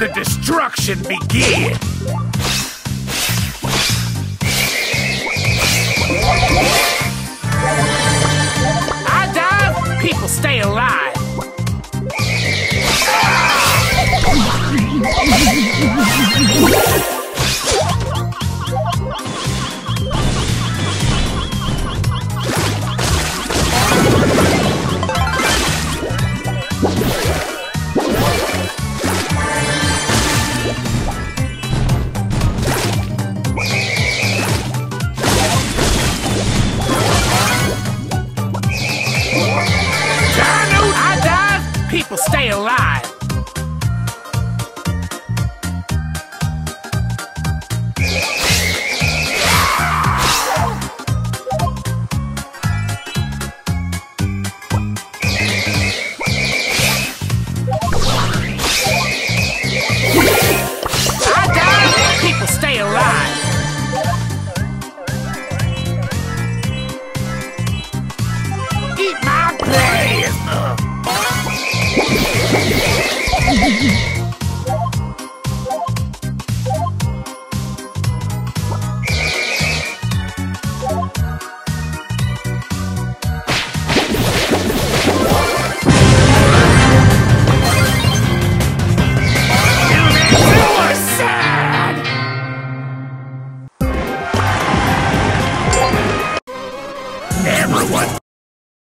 the destruction begin. I dive, people stay alive. People stay alive. everyone.